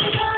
Oh,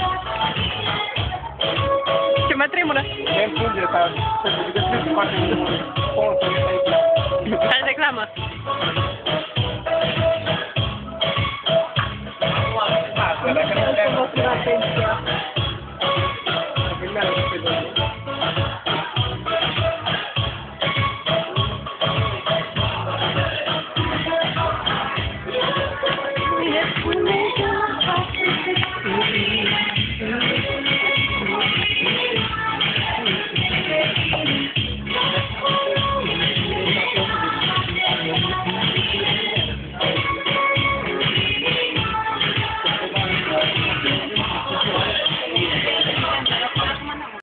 lumea tremură. Ne împinge, dar să-ți găsesc foarte mult. Hai reclamă.